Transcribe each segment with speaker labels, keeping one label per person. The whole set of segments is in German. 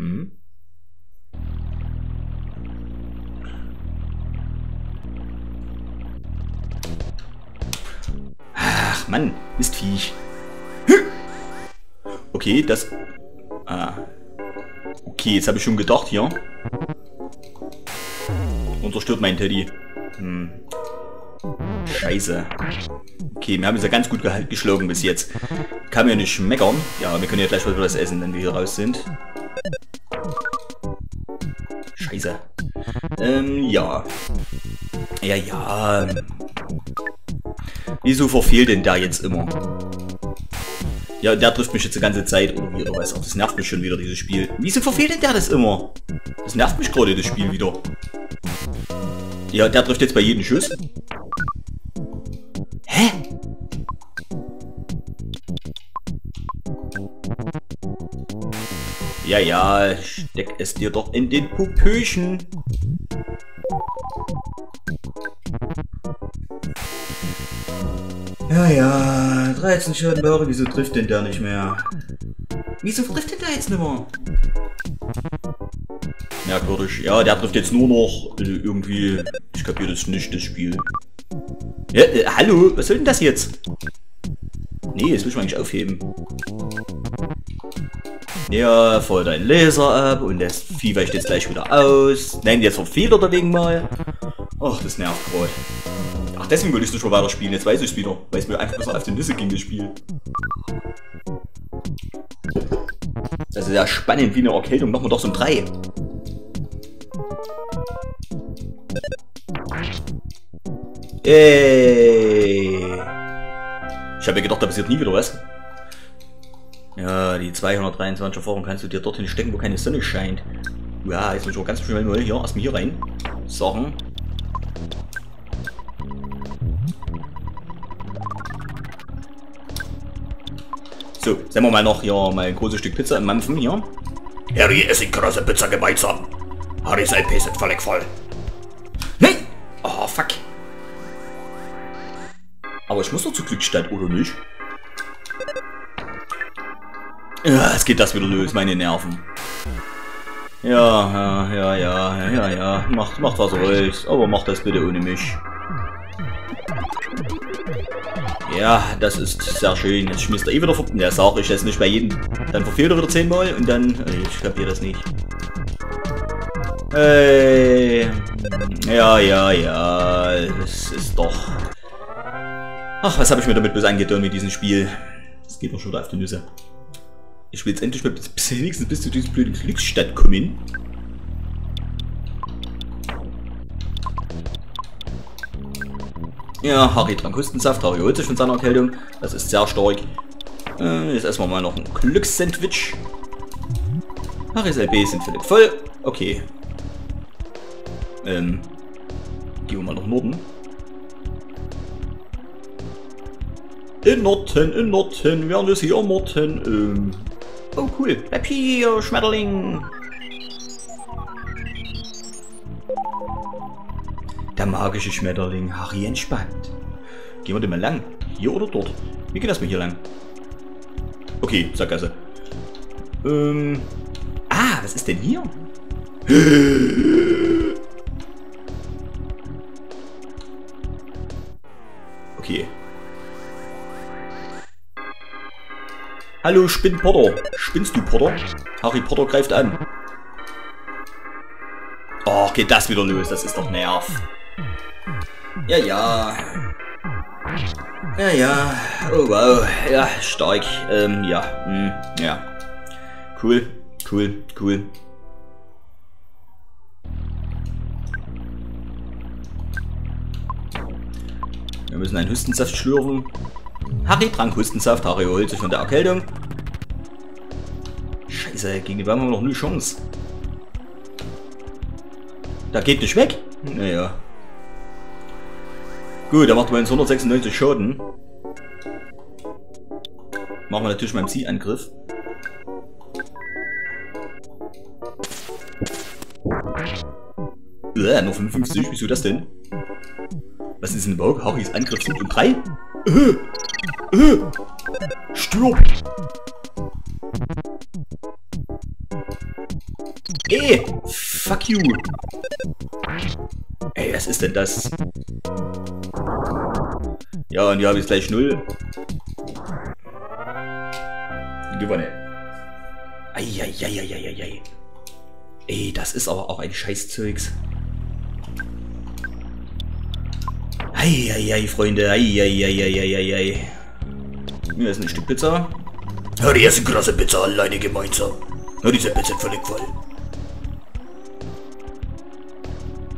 Speaker 1: Hm? Ach, Mann, Mistviech. Okay, das... Ah. Okay, jetzt habe ich schon gedacht hier. Und zerstört mein Teddy. Hm. Scheiße. Okay, wir haben es ja ganz gut geschlagen bis jetzt. Kann mir nicht meckern. Ja, wir können ja gleich was essen, wenn wir hier raus sind. Scheiße. Ähm, ja. Ja, ja. Wieso verfehlt denn da jetzt immer? Ja, der trifft mich jetzt die ganze Zeit. Oder wie, oder was auch. Das nervt mich schon wieder, dieses Spiel. Wieso verfehlt denn der das immer? Das nervt mich gerade, das Spiel wieder. Ja, der trifft jetzt bei jedem Schuss. Hä? Ja, ja, steck es dir doch in den Pupöchen. Ja, ja, 13 Schaden Bauer, wieso trifft denn der nicht mehr? Wieso trifft denn der jetzt nicht mehr? Merkwürdig. Ja, der trifft jetzt nur noch äh, irgendwie... Ich kapiere das nicht, das Spiel. Ja, äh, hallo, was soll denn das jetzt? Nee, das muss man eigentlich aufheben. Ja, voll dein Laser ab und das Vieh weicht jetzt gleich wieder aus. Nein, jetzt verfehlt er wegen mal. Ach, das nervt gerade. Ach, deswegen ich nicht schon weiter spielen. Jetzt weiß ich es wieder. Weil es mir einfach besser auf den Nüsse ging, das Spiel. Das ist ja spannend wie eine Erkältung. Machen wir doch so ein 3. Ey. Ich habe ja gedacht, da passiert nie wieder was. Ja, die 223 Erfahrung kannst du dir dorthin stecken, wo keine Sonne scheint. Ja, jetzt muss ich auch ganz schnell mal hier, erstmal hier rein. Sachen. So, sehen wir mal noch hier mal ein großes Stück Pizza im Mampfen hier.
Speaker 2: Harry esse große Pizza gemeinsam. Harrys LP sind völlig voll.
Speaker 1: Nein! Oh, fuck. Aber ich muss doch zu Glückstadt, oder nicht? Es geht das wieder los, meine Nerven. Ja, ja, ja, ja, ja, ja. Macht, macht was ihr wollt, aber macht das bitte ohne mich. Ja, das ist sehr schön. Jetzt schmiss er eh wieder ver... Ja, sag ich jetzt nicht bei jedem. Dann verfehlt er wieder zehnmal und dann... Ich kapier das nicht. Hey. Ja, ja, ja. Es ist doch... Ach, was habe ich mir damit bloß angetan mit diesem Spiel? Das geht doch schon wieder auf die Nüsse. Ich will jetzt endlich mal bis, wenigstens bis zu dieser blöden Glücksstadt kommen. Ja, Harry trank Hustensaft, Harry holt sich von seiner Erkältung. Das ist sehr stark. Äh, jetzt essen wir mal noch ein Glückssandwich. Harrys LB sind völlig voll. Okay. Ähm. Gehen wir mal nach Norden. In Norden, in Norden, werden wir hier Morten. Ähm. Oh cool, bleib hier, Schmetterling. Der magische Schmetterling, Harry entspannt. Gehen wir denn mal lang? Hier oder dort? Wir gehen erstmal hier lang. Okay, Sackgasse. Ähm. Ah, was ist denn hier? Hallo, Spinn Potter. Spinnst du, Potter? Harry Potter greift an. Oh, geht das wieder los? Das ist doch Nerv. Ja, ja. Ja, ja. Oh, wow. Ja, stark. Ähm, ja. Hm, ja. Cool. Cool. Cool. Wir müssen einen Hustensaft schlürfen. Harry trank Hustensaft. Harry holt sich von der Erkältung. Scheiße, gegen die haben wir noch eine Chance. Da geht nicht weg. Naja. Gut, da macht man jetzt 196 Schaden. Machen wir natürlich mal einen Zielangriff. Äh, nur 55, wieso das denn? Was ist denn überhaupt? Harrys Angriff sind um 3? Äh, stirb! Ey, fuck you. Ey, was ist denn das? Ja, und hier habe ich gleich null. Gewonnen. Eieieiei. Ey, das ist aber auch ein Scheißzeugs. Eieiei, Freunde. Eieieiei. Hier ist ein Stück Pizza.
Speaker 2: Ja, die essen krasse Pizza alleine gemeinsam. Ja, diese Pizza völlig voll.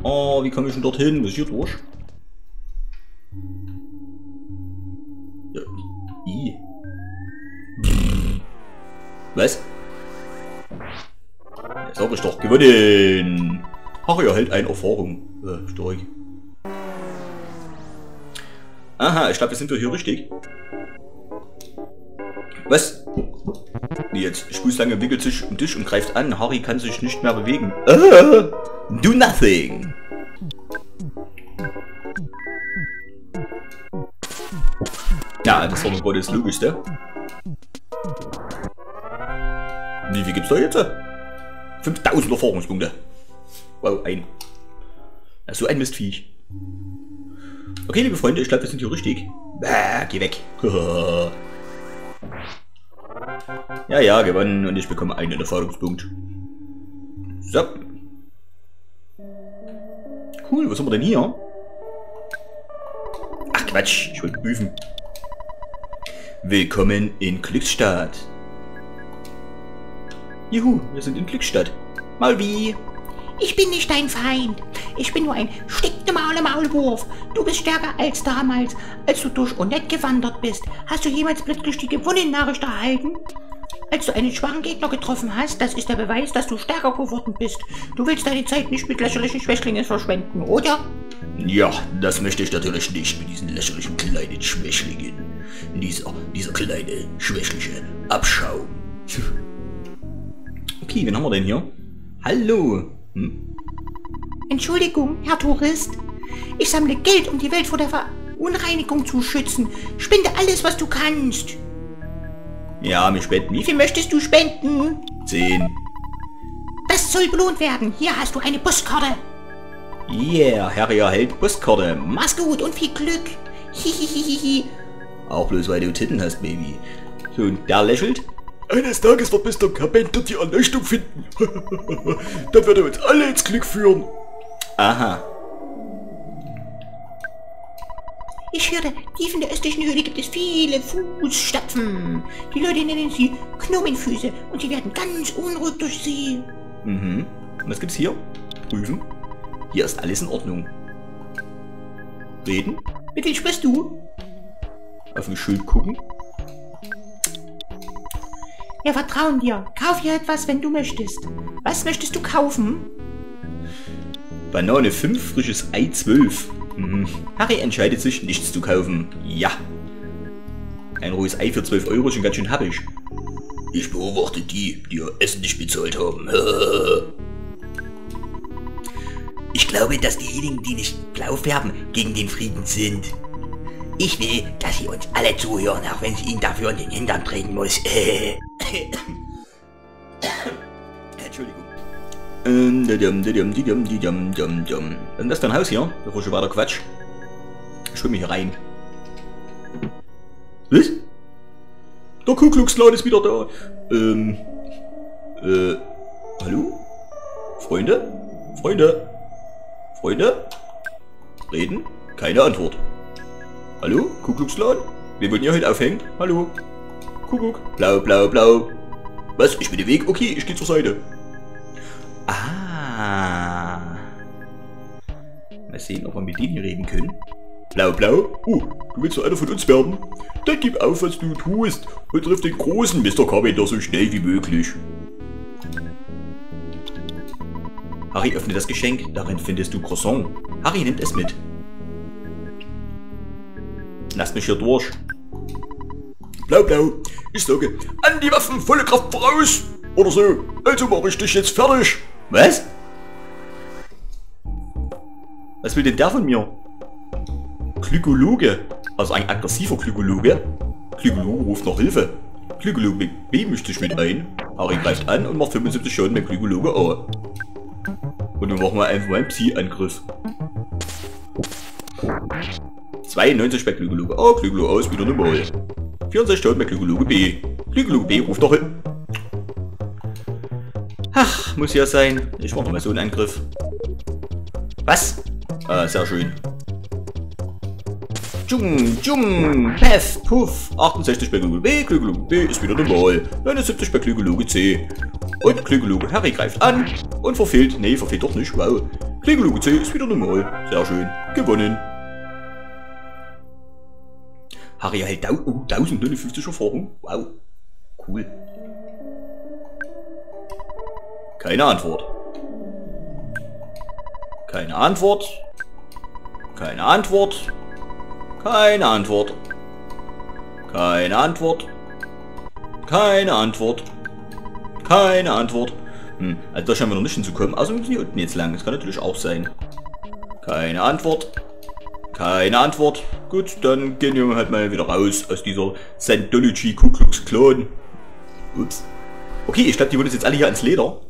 Speaker 1: Oh, wie komme ich denn dorthin? Was ist hier durch? Ja, I. Was? Jetzt habe ich doch gewonnen. Ach, er hält eine Erfahrung. Äh, stark. Aha, ich glaube, wir sind doch hier richtig. Was? Jetzt, Spußlange wickelt sich um Tisch und greift an. Harry kann sich nicht mehr bewegen. Ah, do nothing. Ja, das war wohl das Logischste. Wie viel gibt's da jetzt? 5000 Erfahrungspunkte. Wow, ein. So ein Mistviech. Okay, liebe Freunde, ich glaube, wir sind hier richtig. Bäh, geh weg. ja, ja, gewonnen und ich bekomme einen Erfahrungspunkt. So. Cool, was haben wir denn hier? Ach Quatsch, ich wollte prüfen. Willkommen in Glücksstadt. Juhu, wir sind in Glücksstadt. Mal wie.
Speaker 3: Ich bin nicht dein Feind. Ich bin nur ein stinknormaler Maulwurf. Du bist stärker als damals, als du durch Onett gewandert bist. Hast du jemals plötzlich die Gewonnennachricht erhalten? Als du einen schwachen Gegner getroffen hast, das ist der Beweis, dass du stärker geworden bist. Du willst deine Zeit nicht mit lächerlichen Schwächlingen verschwenden, oder?
Speaker 2: Ja, das möchte ich natürlich nicht mit diesen lächerlichen kleinen Schwächlingen. Dieser, dieser kleine, schwächliche Abschaum.
Speaker 1: Okay, wen haben wir denn hier? Hallo. Hm?
Speaker 3: Entschuldigung, Herr Tourist. Ich sammle Geld, um die Welt vor der Verunreinigung zu schützen. Spende alles, was du kannst.
Speaker 1: Ja, wir spenden.
Speaker 3: Wie viel möchtest du spenden?
Speaker 1: Zehn.
Speaker 3: Das soll belohnt werden. Hier hast du eine Buskarte.
Speaker 1: Yeah, Harry erhält Buskarte.
Speaker 3: Mach's gut und viel Glück. Hihihihi.
Speaker 1: Auch bloß, weil du Titten hast, Baby. So, und der lächelt.
Speaker 2: Eines Tages wird Mr. Carpenter die Erleuchtung finden. Dann wird er uns alle ins Glück führen.
Speaker 1: Aha.
Speaker 3: Ich hörte, tief in der östlichen Höhle gibt es viele Fußstapfen. Die Leute nennen sie Gnomenfüße und sie werden ganz unruhig durch sie.
Speaker 1: Mhm. Und was gibt's hier? Prüfen. Hier ist alles in Ordnung. Reden.
Speaker 3: Mit wem sprichst du?
Speaker 1: Auf dem Schild gucken.
Speaker 3: Wir vertrauen dir. Kauf hier etwas, wenn du möchtest. Was möchtest du kaufen?
Speaker 1: Banane 5, frisches Ei 12. Mhm. Harry entscheidet sich, nichts zu kaufen. Ja. Ein rohes Ei für 12 Euro ist schon ganz schön happig.
Speaker 2: Ich beobachte die, die ihr Essen nicht bezahlt haben.
Speaker 4: Ich glaube, dass diejenigen, die nicht blau färben, gegen den Frieden sind. Ich will, dass sie uns alle zuhören, auch wenn ich ihnen dafür in den Hintern treten muss.
Speaker 1: Entschuldigung. Ähm, didum, didum, didum, didum, dum, dum. Was ist das für ein Haus hier? Bevor ich weiter Quatsch. Ich mich hier rein. Was? Der Ku Klux Klan ist wieder da. Ähm. Äh. Hallo? Freunde? Freunde? Freunde? Reden? Keine Antwort. Hallo? Ku Klux Klan? Wir wollen hier heute aufhängen. Hallo? Kuckuck. Blau, blau, blau. Was? Ich bin der Weg? Okay, ich gehe zur Seite. Ah. Mal sehen, ob wir mit denen reden können. Blau, blau. Oh, du willst so einer von uns werden? Dann gib auf, was du tust und triff den großen Mr. Carpenter so schnell wie möglich. Harry öffnet das Geschenk. Darin findest du Croissant. Harry nimmt es mit. Lass mich hier durch.
Speaker 2: Blau, blau. Ich sage, an die Waffen, volle Kraft voraus. Oder so. Also mache ich dich jetzt fertig.
Speaker 1: Was? Was will denn der von mir? Glykologe. Also ein aggressiver Glykologe. Glykologe ruft nach Hilfe. Klügeluge B mischt sich mit ein. Harry greift an und macht 75 Schaden mit Klügeluge A. Und dann machen wir einfach mal einen Psi-Angriff. 92 bei Klügeluge A, Klügeluge A ist wieder normal. 64 Schaden bei Klügeluge B. Klügeluge B ruft doch hin. Muss ja sein. Ich mache mal so einen Angriff. Was? Ah, sehr schön. Jung, Jung, Pef, Puff. 68 bei Klügeluge B, Klügeluge B ist wieder normal. 79 bei Klügeluge C. Und Klügeluge Harry greift an und verfehlt. Nee, verfehlt doch nicht. Wow. Klügeluge C ist wieder normal. Sehr schön. Gewonnen. Harry erhält dau oh, 1059 Erfahrung. Wow. Cool. Keine Antwort. Keine Antwort. Keine Antwort. Keine Antwort. Keine Antwort. Keine Antwort. Keine Antwort. Hm, also da scheinen wir noch nicht hinzukommen. Also müssen hier unten jetzt lang. Das kann natürlich auch sein. Keine Antwort. Keine Antwort. Gut, dann gehen wir halt mal wieder raus aus dieser Scientology Ku Klux Klan. Ups. Okay, ich glaube, die uns jetzt alle hier ans Leder.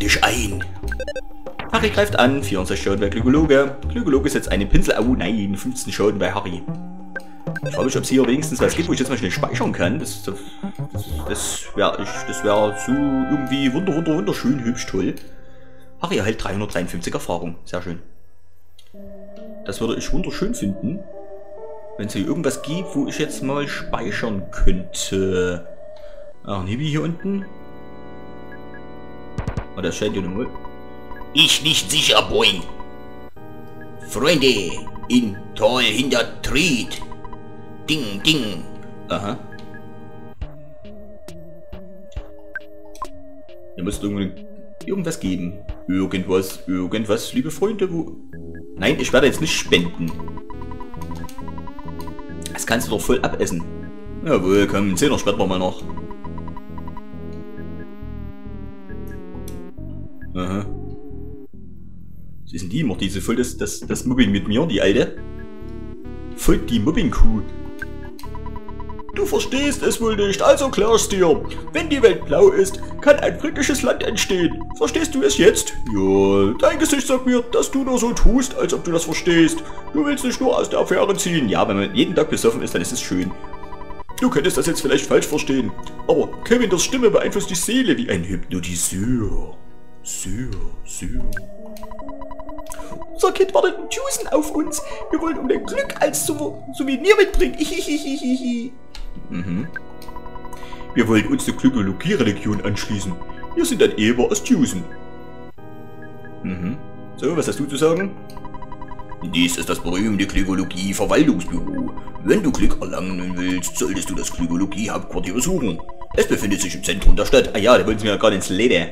Speaker 2: Dich ein.
Speaker 1: Harry greift an, 64 Schaden bei Glykologe. Glykologe setzt einen Pinsel. Oh nein, 15 Schaden bei Harry. Ich frage mich, ob es hier wenigstens was gibt, wo ich jetzt mal schnell speichern kann. Das, das, das wäre wär so irgendwie wunder, wunder, wunderschön, hübsch, toll. Harry erhält 353 Erfahrung. Sehr schön. Das würde ich wunderschön finden. Wenn es hier irgendwas gibt, wo ich jetzt mal speichern könnte. Ach, ein hier unten. Das scheint ja nur...
Speaker 2: Ich nicht sicher, Boing. Freunde, in Tal hinter Tried. Ding, ding.
Speaker 1: Aha. Müsste irgendwie irgendwas geben. Irgendwas, irgendwas, liebe Freunde, wo... Nein, ich werde jetzt nicht spenden. Das kannst du doch voll abessen. Jawohl, komm, 10er spenden wir mal noch. Immer, diese voll das, das, das Mobbing mit mir, die alte? Voll die Mobbing-Kuh. Du verstehst es wohl nicht, also klär's dir. Wenn die Welt blau ist, kann ein frisches Land entstehen. Verstehst du es jetzt? Ja, dein Gesicht sagt mir, dass du nur so tust, als ob du das verstehst. Du willst dich nur aus der Affäre ziehen. Ja, wenn man jeden Tag besoffen ist, dann ist es schön. Du könntest das jetzt vielleicht falsch verstehen, aber Kevins Stimme beeinflusst die Seele wie ein Hypnotiseur. Sür, Sür. Unser Kind wartet in Tusen auf uns. Wir wollen um dein Glück als Souvenir mitbringen. Mhm. Wir wollen uns der Glykologie-Religion anschließen. Wir sind ein Eber aus Tusen. Mhm. So, was hast du zu sagen?
Speaker 2: Dies ist das berühmte Klygologie-Verwaltungsbüro. Wenn du Glück erlangen willst, solltest du das Klygologie-Hauptquartier besuchen. Es befindet sich im Zentrum der Stadt.
Speaker 1: Ah ja, da wollen sie mir ja gerade ins Leder.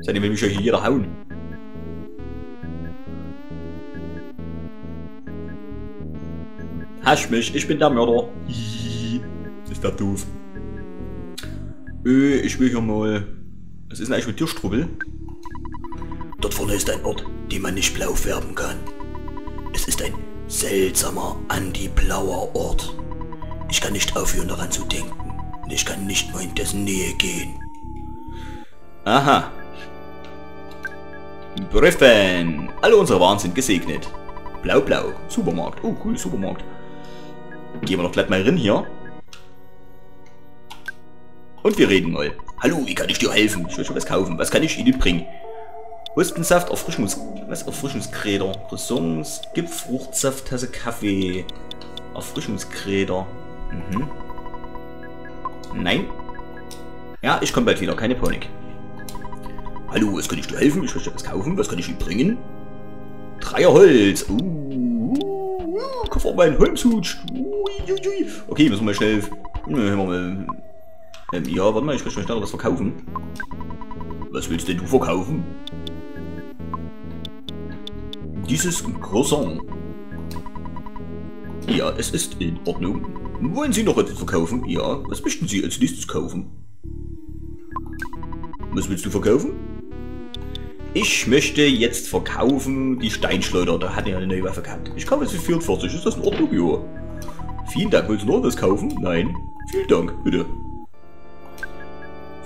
Speaker 1: Seitdem will mich ja hier jeder hauen. Hasch mich, ich bin der Mörder. Ist der doof. Äh, ich will hier mal... Was ist denn eigentlich mit dir, Strubbel?
Speaker 2: Dort vorne ist ein Ort, den man nicht blau färben kann. Es ist ein seltsamer, anti-blauer Ort. Ich kann nicht aufhören daran zu denken. Und ich kann nicht mal in dessen Nähe gehen.
Speaker 1: Aha. Griffin. Alle unsere Waren sind gesegnet. Blau, blau. Supermarkt. Oh, cool, Supermarkt. Gehen wir noch gleich mal rein hier. Und wir reden mal.
Speaker 2: Hallo, wie kann ich dir helfen?
Speaker 1: Ich will schon was kaufen. Was kann ich Ihnen bringen? Hustensaft, Erfrischungs... Was? Erfrischungskräder. Croissants, Gipfruchtsaft, Tasse Kaffee. Erfrischungskräder. Mhm. Nein. Ja, ich komme bald wieder. Keine Panik.
Speaker 2: Hallo, was kann ich dir helfen? Ich möchte was kaufen. Was kann ich Ihnen bringen?
Speaker 1: Dreierholz. Uh, uh, Koffer mein Holmshut. Okay, müssen wir schnell... Ne, mal, ähm, ja, warte mal, ich möchte schnell was verkaufen.
Speaker 2: Was willst denn du verkaufen?
Speaker 1: Dieses Croissant. Ja, es ist in Ordnung. Wollen Sie noch etwas verkaufen? Ja, was möchten Sie als nächstes kaufen? Was willst du verkaufen? Ich möchte jetzt verkaufen die Steinschleuder. Da hat er eine neue Waffe gehabt. Ich kaufe jetzt für 44. Ist das in Ordnung? Ja. Vielen Dank. Willst du noch was kaufen? Nein. Vielen Dank. Bitte.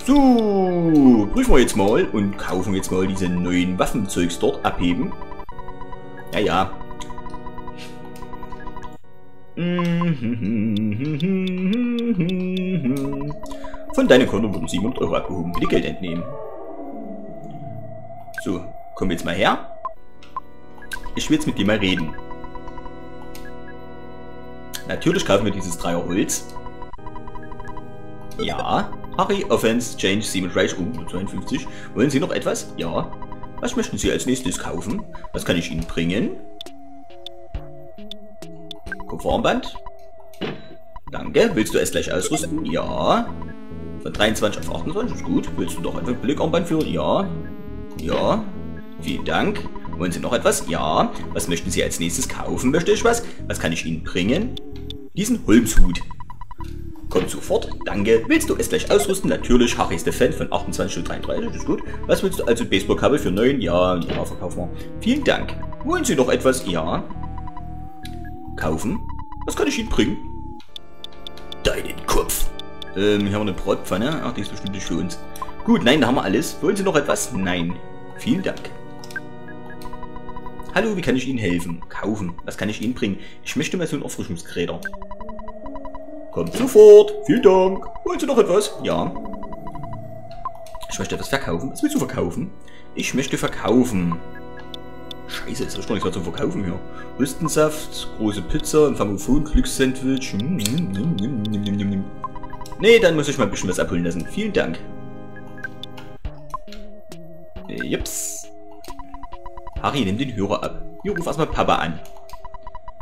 Speaker 1: So, prüfen wir jetzt mal und kaufen jetzt mal diese neuen Waffenzeugs dort abheben. Ja, ja. Von deinem Konto wurden 700 Euro abgehoben. Bitte Geld entnehmen. So, komm jetzt mal her. Ich will jetzt mit dir mal reden. Natürlich kaufen wir dieses Dreier Holz. Ja. Harry, Offense, Change, Siemens Rage, um 52. Wollen Sie noch etwas? Ja. Was möchten Sie als nächstes kaufen? Was kann ich Ihnen bringen? Kupferarmband. Danke. Willst du es gleich ausrüsten? Ja. Von 23 auf 28 ist gut. Willst du doch einfach Blickarmband führen? Ja. Ja. Vielen Dank. Wollen Sie noch etwas? Ja. Was möchten Sie als nächstes kaufen? Möchte ich was? Was kann ich Ihnen bringen? Diesen Holmshut. Kommt sofort, danke. Willst du es gleich ausrüsten? Natürlich, Harry ist der Fan von 28 zu 33, ist gut. Was willst du also? Baseballkabel für 9? Ja, ja, verkaufen wir. Vielen Dank. Wollen Sie noch etwas? Ja. Kaufen? Was kann ich Ihnen bringen?
Speaker 2: Deinen Kopf.
Speaker 1: Ähm, hier haben wir eine Bratpfanne. Ach, die ist bestimmt nicht für uns. Gut, nein, da haben wir alles. Wollen Sie noch etwas? Nein. Vielen Dank. Hallo, wie kann ich Ihnen helfen? Kaufen. Was kann ich Ihnen bringen? Ich möchte mal so einen Erfrischungsgräder. Kommt sofort. Vielen Dank. Wollen Sie noch etwas? Ja. Ich möchte etwas verkaufen. Was willst du verkaufen? Ich möchte verkaufen. Scheiße, ist doch nichts mehr zum Verkaufen hier. Rüstensaft, große Pizza, ein Phamophon, Glückssandwich. Nee, dann muss ich mal ein bisschen was abholen lassen. Vielen Dank. Jups. Harry, nimm den Hörer ab. Hier, ruf erstmal Papa an.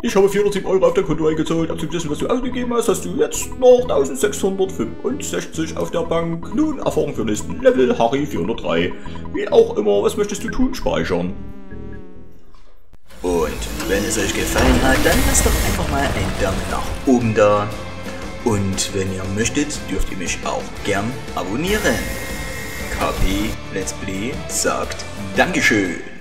Speaker 1: Ich habe 407 Euro auf dein Konto eingezahlt. Abzüglich dessen, was du ausgegeben hast, hast du jetzt noch 1665 auf der Bank. Nun, Erfahrung für nächsten Level, Harry 403. Wie auch immer, was möchtest du tun? Speichern.
Speaker 2: Und wenn es euch gefallen hat, dann lasst doch einfach mal einen Daumen nach oben da. Und wenn ihr möchtet, dürft ihr mich auch gern abonnieren. KP Let's Play sagt Dankeschön.